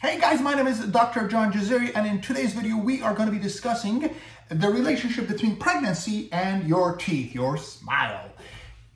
Hey guys, my name is Dr. John Jazayeri, and in today's video, we are going to be discussing the relationship between pregnancy and your teeth, your smile.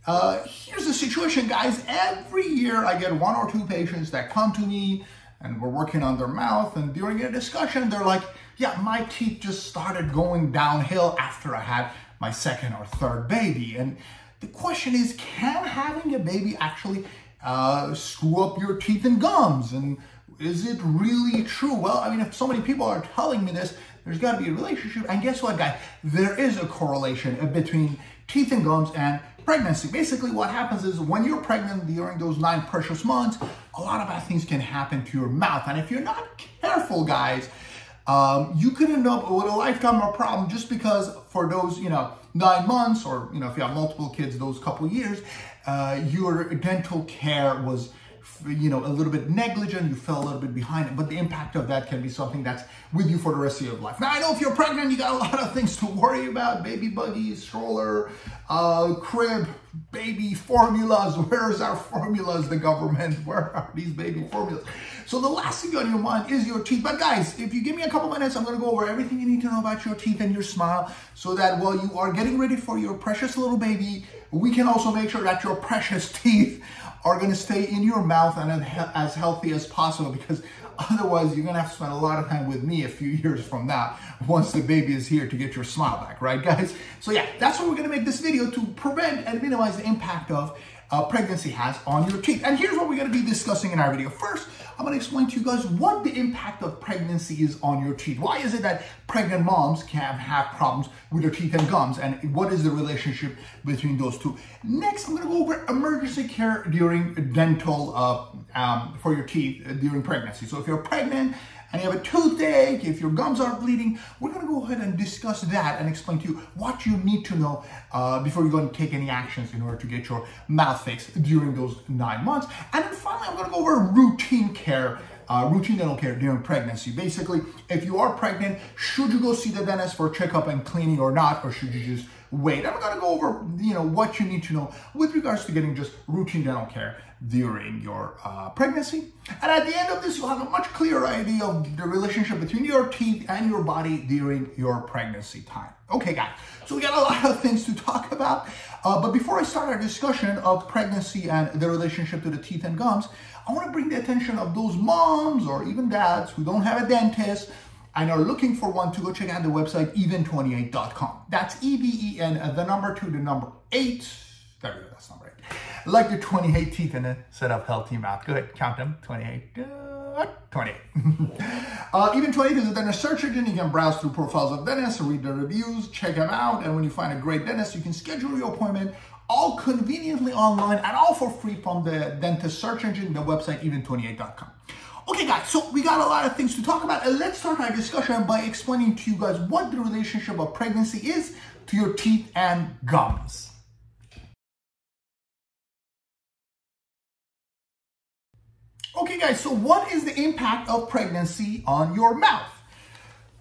Uh, here's the situation, guys. Every year, I get one or two patients that come to me, and we're working on their mouth, and during a discussion, they're like, yeah, my teeth just started going downhill after I had my second or third baby. And the question is, can having a baby actually uh, screw up your teeth and gums? And is it really true? Well, I mean, if so many people are telling me this, there's got to be a relationship. And guess what, guys? There is a correlation between teeth and gums and pregnancy. Basically, what happens is when you're pregnant during those nine precious months, a lot of bad things can happen to your mouth. And if you're not careful, guys, um, you could end up with a lifetime of problem just because for those, you know, nine months or, you know, if you have multiple kids, those couple years, uh, your dental care was you know, a little bit negligent, you fell a little bit behind, but the impact of that can be something that's with you for the rest of your life. Now, I know if you're pregnant, you got a lot of things to worry about, baby buggy, stroller, uh, crib, baby formulas. Where's our formulas, the government? Where are these baby formulas? So the last thing on your mind is your teeth. But guys, if you give me a couple minutes, I'm gonna go over everything you need to know about your teeth and your smile so that while you are getting ready for your precious little baby, we can also make sure that your precious teeth are going to stay in your mouth and as healthy as possible because otherwise you're going to have to spend a lot of time with me a few years from now once the baby is here to get your smile back, right guys? So yeah, that's what we're going to make this video to prevent and minimize the impact of uh, pregnancy has on your teeth. And here's what we're going to be discussing in our video. First, I'm going to explain to you guys what the impact of pregnancy is on your teeth. Why is it that pregnant moms can have problems with their teeth and gums? And what is the relationship between those two? Next, I'm to go over emergency care during dental uh, um, for your teeth uh, during pregnancy. So if you're pregnant and you have a toothache, if your gums are bleeding, we're gonna go ahead and discuss that and explain to you what you need to know uh, before you go gonna take any actions in order to get your mouth fixed during those nine months. And then finally, I'm gonna go over routine care uh, routine dental care during pregnancy. Basically, if you are pregnant, should you go see the dentist for checkup and cleaning or not, or should you just wait? I'm gonna go over, you know, what you need to know with regards to getting just routine dental care during your uh, pregnancy. And at the end of this, you'll have a much clearer idea of the relationship between your teeth and your body during your pregnancy time. Okay, guys, so we got a lot of things to talk about. Uh, but before I start our discussion of pregnancy and the relationship to the teeth and gums, I want to bring the attention of those moms or even dads who don't have a dentist and are looking for one to go check out the website even28.com. That's E-V-E-N, the number two, the number eight. There we go, that's number eight. Like the 28 teeth in a set of healthy mouth. Go ahead, count them, 28. Uh, 28. uh, even 28 is a dentist search engine. You can browse through profiles of dentists, read the reviews, check them out. And when you find a great dentist, you can schedule your appointment all conveniently online and all for free from the dentist search engine, the website even28.com. Okay guys, so we got a lot of things to talk about and let's start our discussion by explaining to you guys what the relationship of pregnancy is to your teeth and gums. Okay guys, so what is the impact of pregnancy on your mouth?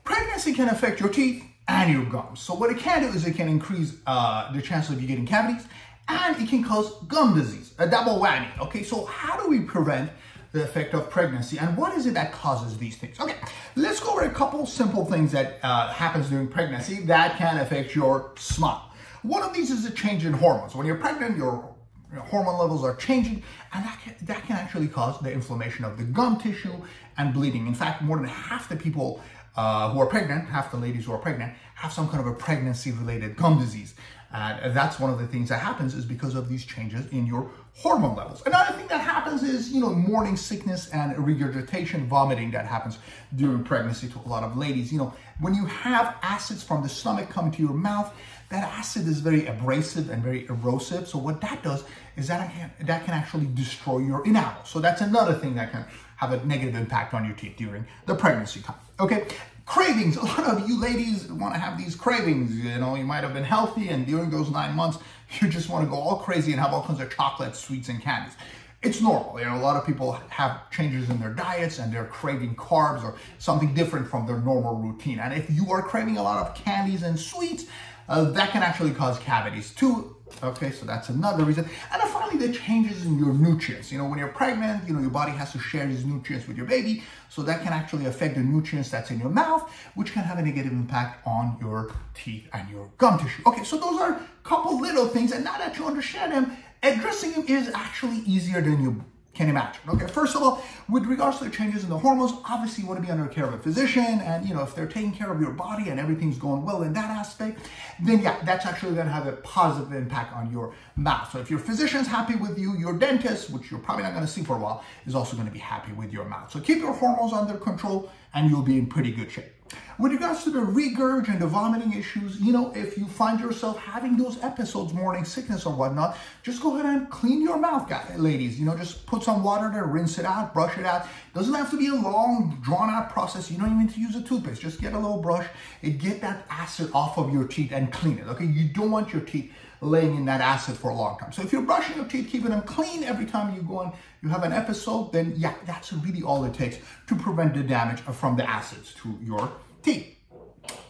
Pregnancy can affect your teeth and your gums. So what it can do is it can increase uh, the chance of you getting cavities and it can cause gum disease, a double whammy. Okay, so how do we prevent the effect of pregnancy and what is it that causes these things? Okay, let's go over a couple simple things that uh, happens during pregnancy that can affect your smile. One of these is a change in hormones. When you're pregnant, your hormone levels are changing and that can, that can actually cause the inflammation of the gum tissue and bleeding. In fact, more than half the people uh, who are pregnant, half the ladies who are pregnant, have some kind of a pregnancy-related gum disease. And that's one of the things that happens is because of these changes in your hormone levels. Another thing that happens is, you know, morning sickness and regurgitation, vomiting that happens during pregnancy to a lot of ladies. You know, when you have acids from the stomach coming to your mouth, that acid is very abrasive and very erosive. So what that does is that can, that can actually destroy your enamel. So that's another thing that can have a negative impact on your teeth during the pregnancy time. Okay, cravings. A lot of you ladies want to have these cravings. You know, you might have been healthy and during those nine months, you just want to go all crazy and have all kinds of chocolates, sweets, and candies. It's normal. You know, a lot of people have changes in their diets and they're craving carbs or something different from their normal routine. And if you are craving a lot of candies and sweets, uh, that can actually cause cavities. Two Okay, so that's another reason. And then finally, the changes in your nutrients. You know, when you're pregnant, you know, your body has to share these nutrients with your baby. So that can actually affect the nutrients that's in your mouth, which can have a negative impact on your teeth and your gum tissue. Okay, so those are a couple little things. And now that you understand them, addressing them is actually easier than you can you imagine. Okay, first of all, with regards to the changes in the hormones, obviously you want to be under care of a physician, and you know if they're taking care of your body and everything's going well in that aspect, then yeah, that's actually going to have a positive impact on your mouth. So if your physician's happy with you, your dentist, which you're probably not going to see for a while, is also going to be happy with your mouth. So keep your hormones under control, and you'll be in pretty good shape. With regards to the regurg and the vomiting issues, you know, if you find yourself having those episodes, morning sickness or whatnot, just go ahead and clean your mouth, guys, ladies. You know, just put some water there, rinse it out, brush it out. Doesn't have to be a long, drawn-out process. You don't even need to use a toothpaste. Just get a little brush and get that acid off of your teeth and clean it, okay? You don't want your teeth laying in that acid for a long time. So if you're brushing your teeth, keeping them clean every time you go and you have an episode, then yeah, that's really all it takes to prevent the damage from the acids to your teeth.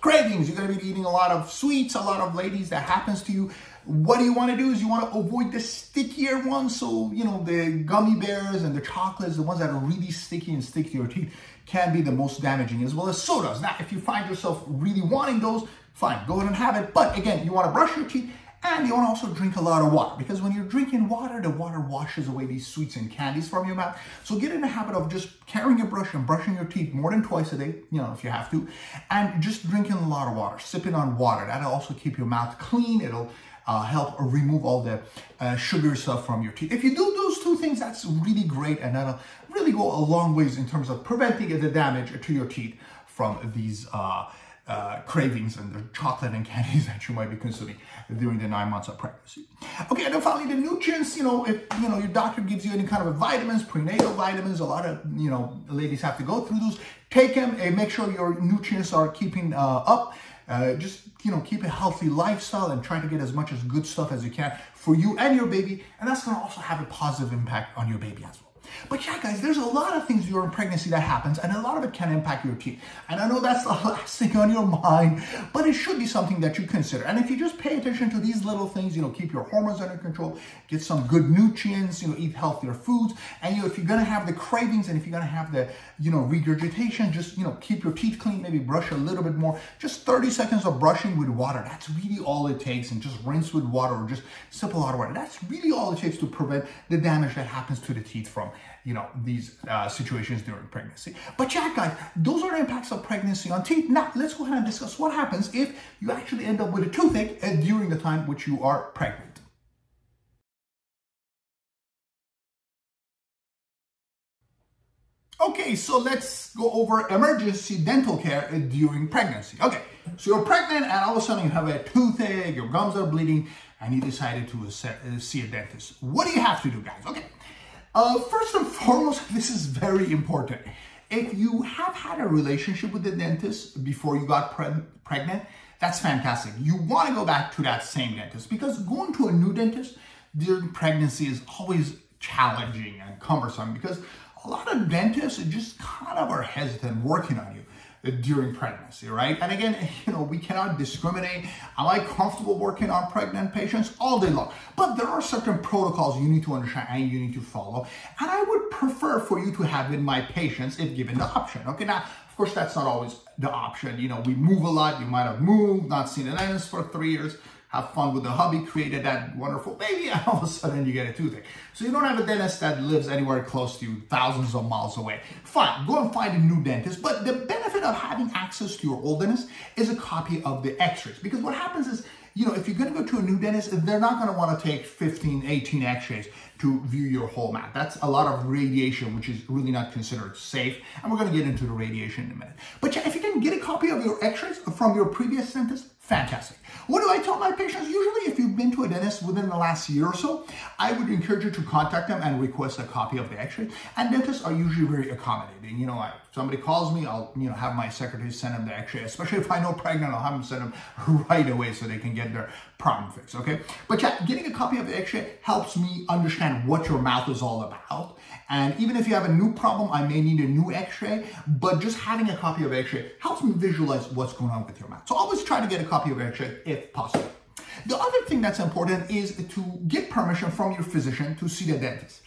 Cravings, you're gonna be eating a lot of sweets, a lot of ladies, that happens to you. What do you wanna do is you wanna avoid the stickier ones. So, you know, the gummy bears and the chocolates, the ones that are really sticky and stick to your teeth can be the most damaging as well as sodas. Now, if you find yourself really wanting those, fine, go ahead and have it. But again, you wanna brush your teeth and you want to also drink a lot of water because when you're drinking water, the water washes away these sweets and candies from your mouth. So get in the habit of just carrying a brush and brushing your teeth more than twice a day, you know, if you have to, and just drinking a lot of water, sipping on water. That'll also keep your mouth clean. It'll uh, help remove all the uh, sugar stuff from your teeth. If you do those two things, that's really great, and that'll really go a long ways in terms of preventing the damage to your teeth from these uh, uh, cravings and the chocolate and candies that you might be consuming during the nine months of pregnancy. Okay, and then finally the nutrients, you know, if, you know, your doctor gives you any kind of vitamins, prenatal vitamins, a lot of, you know, ladies have to go through those, take them and make sure your nutrients are keeping uh, up. Uh, just, you know, keep a healthy lifestyle and try to get as much as good stuff as you can for you and your baby. And that's going to also have a positive impact on your baby as well. But yeah, guys, there's a lot of things during pregnancy that happens, and a lot of it can impact your teeth. And I know that's the last thing on your mind, but it should be something that you consider. And if you just pay attention to these little things, you know, keep your hormones under control, get some good nutrients, you know, eat healthier foods, and you know, if you're gonna have the cravings and if you're gonna have the, you know, regurgitation, just you know, keep your teeth clean, maybe brush a little bit more. Just 30 seconds of brushing with water. That's really all it takes, and just rinse with water or just sip a lot of water. That's really all it takes to prevent the damage that happens to the teeth from you know, these uh, situations during pregnancy. But yeah, guys, those are the impacts of pregnancy on teeth. Now, let's go ahead and discuss what happens if you actually end up with a toothache uh, during the time which you are pregnant. Okay, so let's go over emergency dental care uh, during pregnancy. Okay, so you're pregnant and all of a sudden you have a toothache, your gums are bleeding, and you decided to uh, see a dentist. What do you have to do, guys? Okay, uh, first and foremost, this is very important. If you have had a relationship with the dentist before you got pre pregnant, that's fantastic. You want to go back to that same dentist because going to a new dentist during pregnancy is always challenging and cumbersome because a lot of dentists just kind of are hesitant working on you during pregnancy, right? And again, you know, we cannot discriminate. Am I comfortable working on pregnant patients all day long? But there are certain protocols you need to understand and you need to follow. And I would prefer for you to have in my patients if given the option. Okay, now, of course, that's not always the option. You know, we move a lot. You might have moved, not seen an dentist for three years have fun with the hubby, created that wonderful baby, and all of a sudden you get a toothache. So you don't have a dentist that lives anywhere close to you, thousands of miles away. Fine, go and find a new dentist. But the benefit of having access to your old dentist is a copy of the x-rays. Because what happens is, you know, if you're gonna go to a new dentist, they're not gonna wanna take 15, 18 x-rays to view your whole mouth. That's a lot of radiation, which is really not considered safe. And we're gonna get into the radiation in a minute. But if you get a copy of your x-rays from your previous dentist, fantastic. What do I tell my patients? Usually if you've been to a dentist within the last year or so, I would encourage you to contact them and request a copy of the x-ray. And dentists are usually very accommodating. You know, like somebody calls me, I'll, you know, have my secretary send them the x-ray. Especially if I know pregnant, I'll have them send them right away so they can get their problem fixed, okay? But yeah, getting a copy of the x-ray helps me understand what your mouth is all about. And even if you have a new problem, I may need a new x-ray, but just having a copy of x-ray helps me visualize what's going on with your mouth. So always try to get a copy of x-ray if possible. The other thing that's important is to get permission from your physician to see the dentist.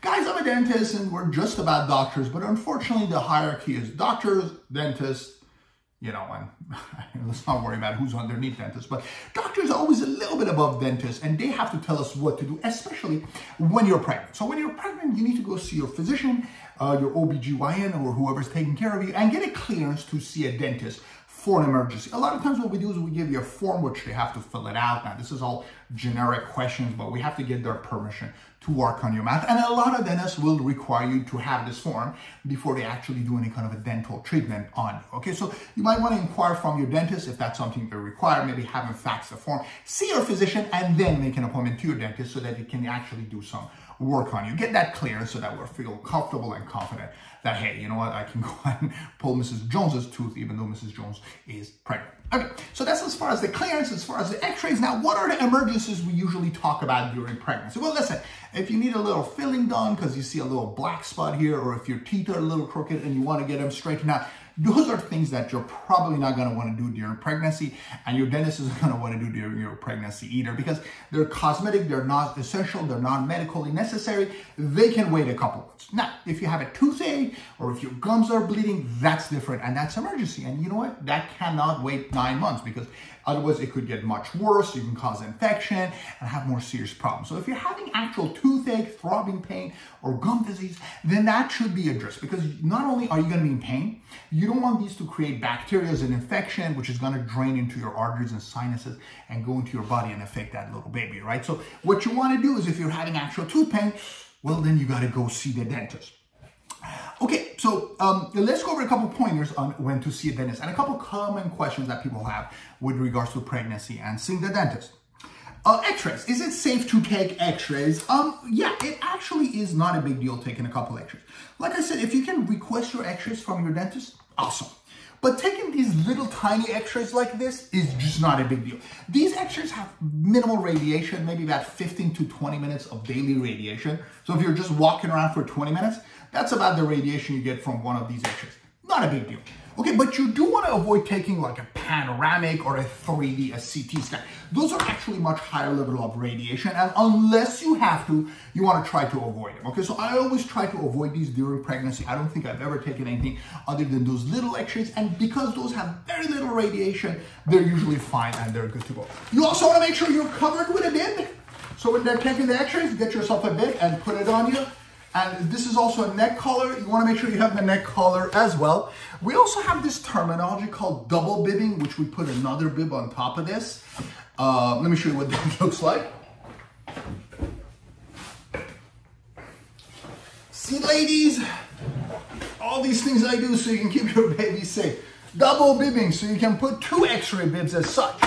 Guys, I'm a dentist and we're just about doctors, but unfortunately the hierarchy is doctors, dentists, you know, and let's not worry about who's underneath dentists, but doctors are always a little bit above dentists and they have to tell us what to do, especially when you're pregnant. So when you're pregnant, you need to go see your physician, uh, your OBGYN or whoever's taking care of you and get a clearance to see a dentist for an emergency. A lot of times what we do is we give you a form which they have to fill it out. Now this is all generic questions, but we have to get their permission to work on your mouth. And a lot of dentists will require you to have this form before they actually do any kind of a dental treatment on you. Okay, so you might want to inquire from your dentist if that's something they require, maybe have them fax the form, see your physician, and then make an appointment to your dentist so that you can actually do some work on you. Get that clear so that we feel comfortable and confident that, hey, you know what, I can go and pull Mrs. Jones's tooth even though Mrs. Jones is pregnant. Okay, so that's as far as the clearance, as far as the x-rays. Now, what are the emergencies we usually talk about during pregnancy? Well, listen, if you need a little filling done because you see a little black spot here, or if your teeth are a little crooked and you want to get them straightened out, those are things that you're probably not going to want to do during pregnancy, and your dentist isn't going to want to do during your pregnancy either because they're cosmetic, they're not essential, they're not medically necessary. They can wait a couple months. Now, if you have a toothache or if your gums are bleeding, that's different, and that's emergency. And you know what? That cannot wait nine months because Otherwise, it could get much worse. You can cause infection and have more serious problems. So if you're having actual toothache, throbbing pain, or gum disease, then that should be addressed because not only are you going to be in pain, you don't want these to create bacteria and infection, which is going to drain into your arteries and sinuses and go into your body and affect that little baby, right? So what you want to do is if you're having actual tooth pain, well, then you got to go see the dentist. Okay, so um, let's go over a couple pointers on when to see a dentist and a couple common questions that people have with regards to pregnancy and seeing the dentist. Uh, x-rays. Is it safe to take x-rays? Um, yeah, it actually is not a big deal taking a couple x-rays. Like I said, if you can request your x-rays from your dentist, awesome. But taking these little tiny x-rays like this is just not a big deal. These x-rays have minimal radiation, maybe about 15 to 20 minutes of daily radiation. So if you're just walking around for 20 minutes, that's about the radiation you get from one of these x-rays. Not a big deal. Okay, but you do want to avoid taking like a panoramic or a 3D, a CT scan. Those are actually much higher level of radiation, and unless you have to, you want to try to avoid them. Okay, so I always try to avoid these during pregnancy. I don't think I've ever taken anything other than those little x-rays, and because those have very little radiation, they're usually fine and they're good to go. You also want to make sure you're covered with a bib. So when they're taking the x-rays, get yourself a bib and put it on you. And this is also a neck collar. You wanna make sure you have the neck collar as well. We also have this terminology called double bibbing, which we put another bib on top of this. Uh, let me show you what that looks like. See, ladies, all these things I do so you can keep your baby safe. Double bibbing, so you can put two x-ray bibs as such.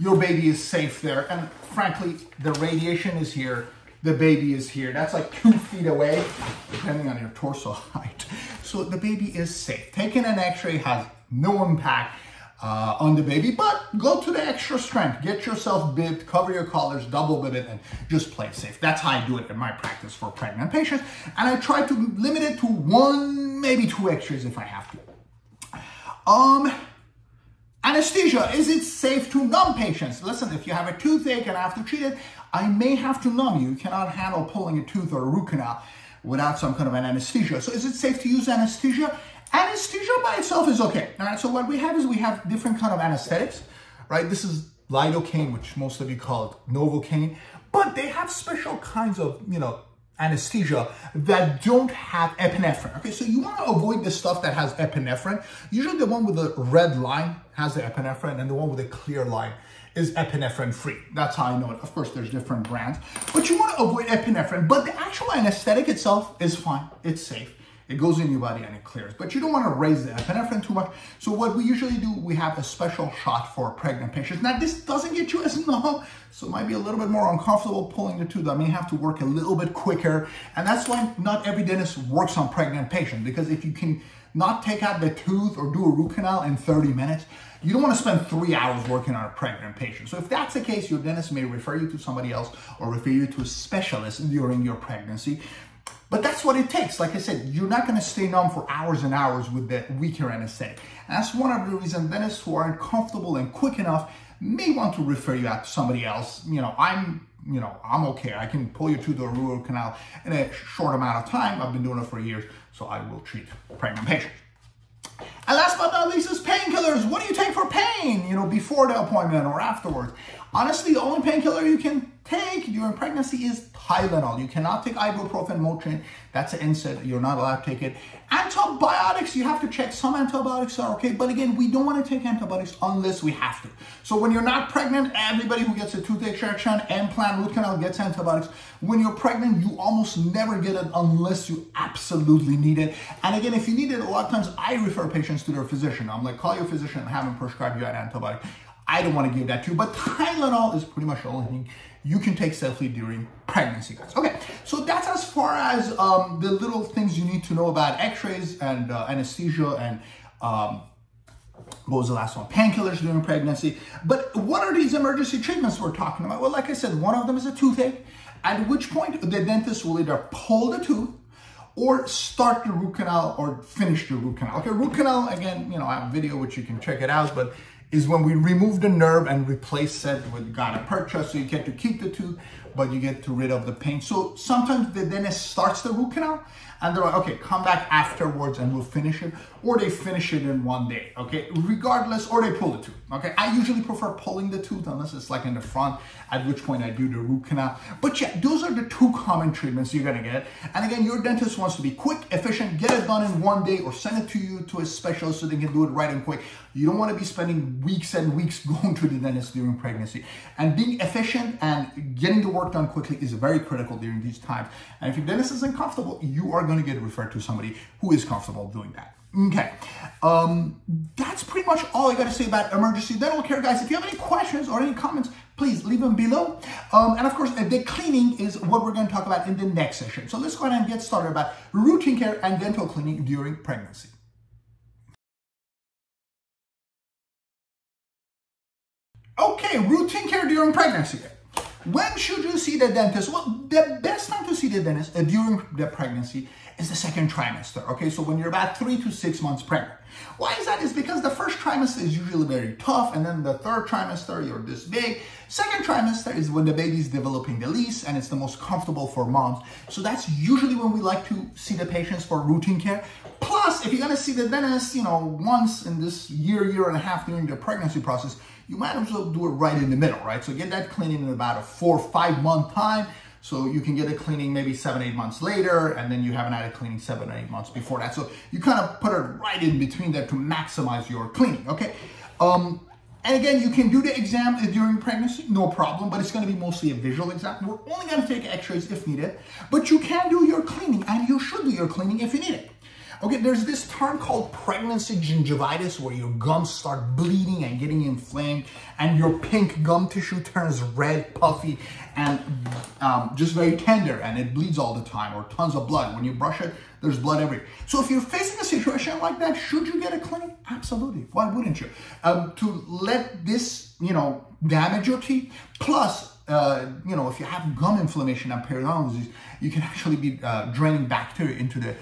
Your baby is safe there. And frankly, the radiation is here the baby is here. That's like two feet away, depending on your torso height. So the baby is safe. Taking an x-ray has no impact uh, on the baby, but go to the extra strength. Get yourself bibbed, cover your collars, double bib it, and just play safe. That's how I do it in my practice for pregnant patients. And I try to limit it to one, maybe two x-rays if I have to. Um, Anesthesia, is it safe to numb patients? Listen, if you have a toothache and I have to treat it, I may have to numb you. You cannot handle pulling a tooth or a root canal without some kind of an anesthesia. So is it safe to use anesthesia? Anesthesia by itself is okay. All right, so what we have is we have different kind of anesthetics, right? This is lidocaine, which most of you call it novocaine, but they have special kinds of, you know, anesthesia that don't have epinephrine. Okay, so you want to avoid the stuff that has epinephrine. Usually the one with the red line has the epinephrine and the one with the clear line is epinephrine free. That's how I know it. Of course, there's different brands, but you want to avoid epinephrine, but the actual anesthetic itself is fine. It's safe. It goes in your body and it clears, but you don't want to raise the epinephrine too much. So what we usually do, we have a special shot for pregnant patients. Now this doesn't get you as numb, so it might be a little bit more uncomfortable pulling the tooth. I may have to work a little bit quicker. And that's why not every dentist works on pregnant patients because if you can not take out the tooth or do a root canal in 30 minutes, you don't want to spend three hours working on a pregnant patient. So if that's the case, your dentist may refer you to somebody else or refer you to a specialist during your pregnancy. But that's what it takes. Like I said, you're not going to stay numb for hours and hours with the weaker anesthetic. That's one of the reasons dentists who aren't comfortable and quick enough may want to refer you out to somebody else. You know, I'm, you know, I'm okay. I can pull you through the root canal in a short amount of time. I've been doing it for years, so I will treat pregnant patients. And last but not least is painkillers. What do you take for pain, you know, before the appointment or afterwards? Honestly, the only painkiller you can take during pregnancy is Tylenol. You cannot take ibuprofen, Motrin. That's an NSAID. You're not allowed to take it. Antibiotics, you have to check. Some antibiotics are okay, but again, we don't want to take antibiotics unless we have to. So when you're not pregnant, everybody who gets a tooth extraction, implant, root canal gets antibiotics. When you're pregnant, you almost never get it unless you absolutely need it. And again, if you need it, a lot of times I refer patients to their physician. I'm like, call your physician and have him prescribe you an antibiotic. I don't want to give that to you, but Tylenol is pretty much the only thing you can take safely during pregnancy, guys. Okay, so that's as far as um, the little things you need to know about x-rays and uh, anesthesia and um, what was the last one? Painkillers during pregnancy. But what are these emergency treatments we're talking about? Well, like I said, one of them is a toothache, at which point the dentist will either pull the tooth or start the root canal or finish the root canal. Okay, root canal, again, you know, I have a video which you can check it out, but is when we remove the nerve and replace it with gutta percha. So you get to keep the tooth, but you get to rid of the pain. So sometimes the dentist starts the root canal and they're like, okay, come back afterwards and we'll finish it. Or they finish it in one day, okay? Regardless, or they pull the tooth, okay? I usually prefer pulling the tooth unless it's like in the front, at which point I do the root canal. But yeah, those are the two common treatments you're gonna get. And again, your dentist wants to be quick, efficient, get it done in one day or send it to you to a specialist so they can do it right and quick. You don't wanna be spending weeks and weeks going to the dentist during pregnancy. And being efficient and getting the work done quickly is very critical during these times. And if your dentist isn't comfortable, you are going to get referred to somebody who is comfortable doing that. Okay, um, that's pretty much all I got to say about emergency dental care, guys. If you have any questions or any comments, please leave them below. Um, and of course, the cleaning is what we're going to talk about in the next session. So let's go ahead and get started about routine care and dental cleaning during pregnancy. Okay, routine care during pregnancy. When should you see the dentist? Well, the best time to see the dentist uh, during the pregnancy is the second trimester. Okay, so when you're about three to six months pregnant. Why is that? Is because the first trimester is usually very tough, and then the third trimester, you're this big. Second trimester is when the baby's developing the least, and it's the most comfortable for moms. So that's usually when we like to see the patients for routine care. Plus, if you're gonna see the dentist, you know, once in this year, year and a half during the pregnancy process, you might as well do it right in the middle, right? So get that cleaning in about a four, five month time. So you can get a cleaning maybe seven, eight months later, and then you haven't had a cleaning seven or eight months before that. So you kind of put it right in between there to maximize your cleaning, okay? Um, and again, you can do the exam during pregnancy, no problem, but it's gonna be mostly a visual exam. We're only gonna take x-rays if needed, but you can do your cleaning, and you should do your cleaning if you need it. Okay, there's this term called pregnancy gingivitis where your gums start bleeding and getting inflamed and your pink gum tissue turns red, puffy, and um, just very tender and it bleeds all the time or tons of blood. When you brush it, there's blood everywhere. So if you're facing a situation like that, should you get a cleaning? Absolutely. Why wouldn't you? Um, to let this, you know, damage your teeth, plus uh, you know, if you have gum inflammation and periodontal disease, you can actually be uh, draining bacteria into the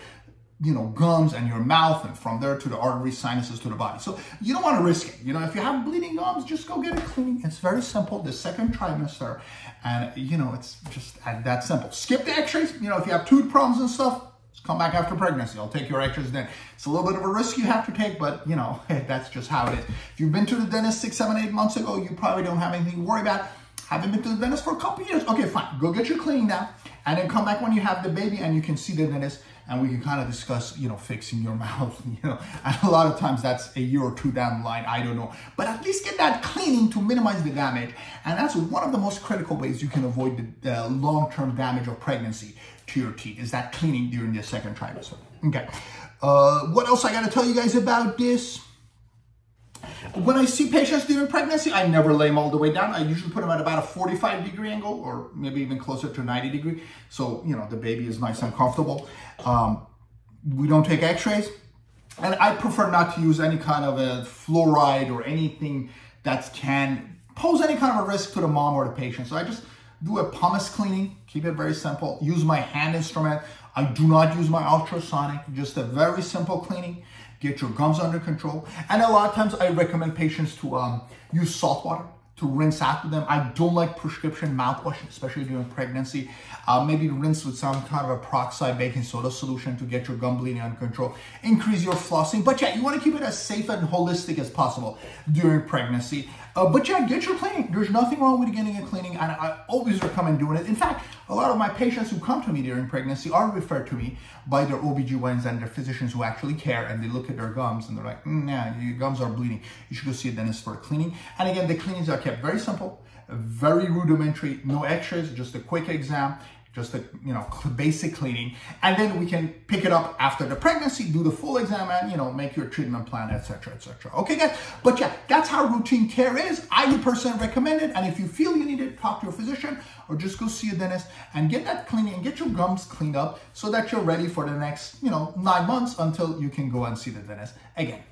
you know, gums and your mouth and from there to the arteries, sinuses to the body. So you don't want to risk it. You know, if you have bleeding gums, just go get it clean. It's very simple. The second trimester and you know, it's just that simple. Skip the x-rays. You know, if you have tooth problems and stuff, come back after pregnancy. I'll take your x-rays then. It's a little bit of a risk you have to take, but you know, that's just how it is. If you've been to the dentist six, seven, eight months ago, you probably don't have anything to worry about. Haven't been to the dentist for a couple years. Okay, fine. Go get your cleaning now. And then come back when you have the baby and you can see the dentist and we can kind of discuss, you know, fixing your mouth, you know, and a lot of times that's a year or two down the line, I don't know. But at least get that cleaning to minimize the damage. And that's one of the most critical ways you can avoid the, the long-term damage of pregnancy to your teeth is that cleaning during the second trimester. Okay. Uh, what else I got to tell you guys about this? When I see patients during pregnancy, I never lay them all the way down. I usually put them at about a 45 degree angle or maybe even closer to 90 degree. So, you know, the baby is nice and comfortable. Um, we don't take x-rays. And I prefer not to use any kind of a fluoride or anything that can pose any kind of a risk to the mom or the patient. So I just do a pumice cleaning, keep it very simple, use my hand instrument. I do not use my ultrasonic, just a very simple cleaning. Get your gums under control. And a lot of times I recommend patients to um, use salt water to rinse after them. I don't like prescription mouthwash, especially during pregnancy. Uh, maybe rinse with some kind of a peroxide baking soda solution to get your gum bleeding under control. Increase your flossing. But yeah, you want to keep it as safe and holistic as possible during pregnancy. Uh, but yeah, get your cleaning. There's nothing wrong with getting a cleaning, and I always recommend doing it. In fact, a lot of my patients who come to me during pregnancy are referred to me by their OBGYNs and their physicians who actually care, and they look at their gums and they're like, mm, your gums are bleeding. You should go see a dentist for a cleaning. And again, the cleanings are kept very simple, very rudimentary, no extras, just a quick exam just a you know basic cleaning. And then we can pick it up after the pregnancy do the full exam and you know make your treatment plan etc etc okay guys? But yeah that's how routine care is. I would personally recommend it. And if you feel you need it talk to your physician or just go see a dentist and get that cleaning and get your gums cleaned up so that you're ready for the next you know nine months until you can go and see the dentist again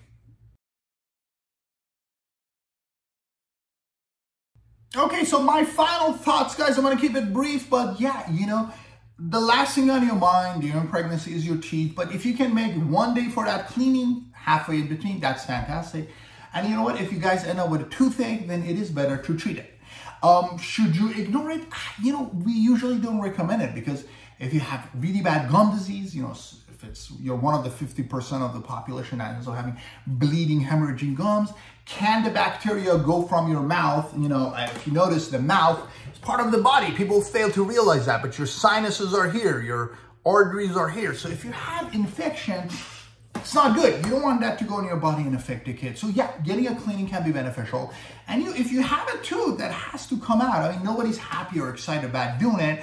Okay, so my final thoughts, guys, I'm to keep it brief, but yeah, you know, the last thing on your mind during pregnancy is your teeth. But if you can make one day for that cleaning, halfway in between, that's fantastic. And you know what? If you guys end up with a toothache, then it is better to treat it. Um, should you ignore it? You know, we usually don't recommend it because if you have really bad gum disease, you know, it's you're one of the 50% of the population that ends up having bleeding, hemorrhaging gums, can the bacteria go from your mouth? You know, if you notice the mouth is part of the body. People fail to realize that, but your sinuses are here, your arteries are here. So if you have infection, it's not good. You don't want that to go in your body and affect the kid. So yeah, getting a cleaning can be beneficial. And you, if you have a tooth that has to come out, I mean, nobody's happy or excited about doing it,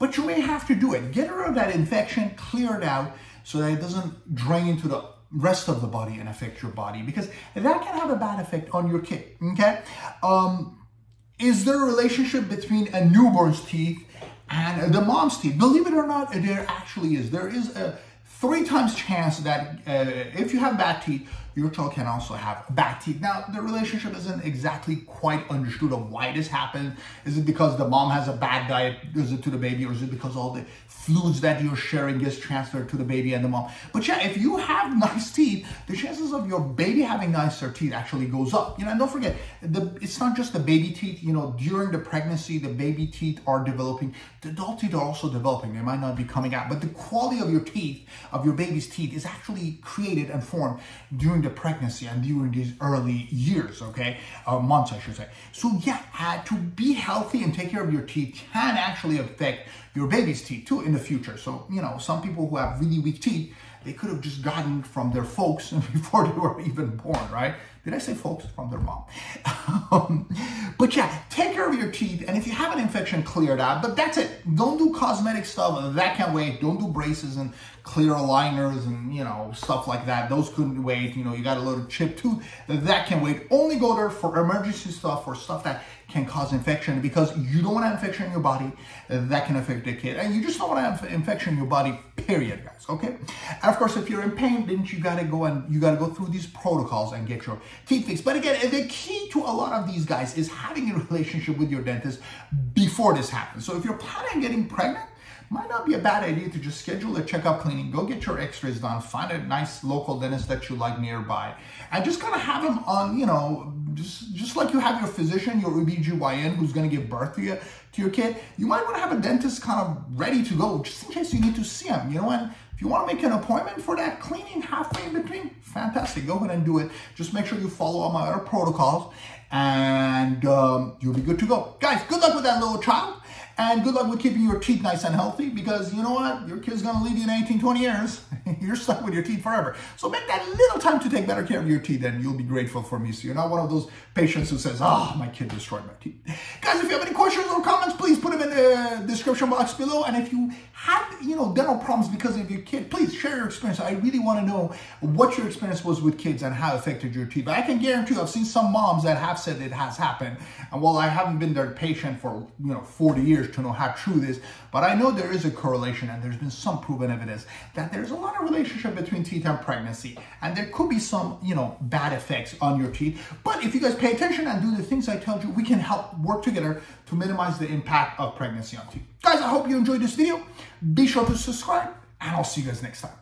but you may have to do it. Get rid of that infection, clear it out so that it doesn't drain into the rest of the body and affect your body because that can have a bad effect on your kid, okay? Um, is there a relationship between a newborn's teeth and the mom's teeth? Believe it or not, there actually is. There is a three times chance that uh, if you have bad teeth, your child can also have bad teeth. Now, the relationship isn't exactly quite understood of why this happens. Is it because the mom has a bad diet, is it to the baby, or is it because all the fluids that you're sharing gets transferred to the baby and the mom? But yeah, if you have nice teeth, the chances of your baby having nicer teeth actually goes up. You know, and don't forget, the, it's not just the baby teeth. You know, during the pregnancy, the baby teeth are developing. The adult teeth are also developing. They might not be coming out, but the quality of your teeth, of your baby's teeth, is actually created and formed during the pregnancy and during these early years, okay? Uh, months, I should say. So yeah, uh, to be healthy and take care of your teeth can actually affect your baby's teeth too in the future. So, you know, some people who have really weak teeth, they could have just gotten from their folks before they were even born, right? Did I say folks? From their mom. um, but yeah, take care of your teeth. And if you have an infection, clear that. But that's it. Don't do cosmetic stuff. That can wait. Don't do braces and clear aligners and, you know, stuff like that. Those couldn't wait. You know, you got a little chip tooth. That can wait. Only go there for emergency stuff or stuff that can cause infection because you don't want to infection in your body that can affect the kid. And you just don't want to have infection in your body, period, guys, okay? And of course, if you're in pain, then you got to go and you got to go through these protocols and get your teeth fixed. But again, the key to a lot of these guys is having a relationship with your dentist before this happens. So if you're planning on getting pregnant, might not be a bad idea to just schedule a checkup cleaning, go get your x-rays done, find a nice local dentist that you like nearby, and just kind of have them on, you know, just, just like you have your physician, your OBGYN who's going to give birth to you, to your kid, you might want to have a dentist kind of ready to go just in case you need to see him, you know, and if you want to make an appointment for that cleaning halfway in between, fantastic, go ahead and do it. Just make sure you follow all my other protocols and um, you'll be good to go. Guys, good luck with that little child. And good luck with keeping your teeth nice and healthy because you know what? Your kid's gonna leave you in 18, 20 years. you're stuck with your teeth forever. So make that little time to take better care of your teeth and you'll be grateful for me. So you're not one of those patients who says, oh, my kid destroyed my teeth. Guys, if you have any questions or comments, please put them in the description box below. And if you have, you know, dental problems because of your kid, please share your experience. I really wanna know what your experience was with kids and how it affected your teeth. I can guarantee you, I've seen some moms that have said it has happened. And while I haven't been their patient for, you know, 40 years, to know how true this, but I know there is a correlation and there's been some proven evidence that there's a lot of relationship between teeth and pregnancy. And there could be some, you know, bad effects on your teeth. But if you guys pay attention and do the things I told you, we can help work together to minimize the impact of pregnancy on teeth. Guys, I hope you enjoyed this video. Be sure to subscribe and I'll see you guys next time.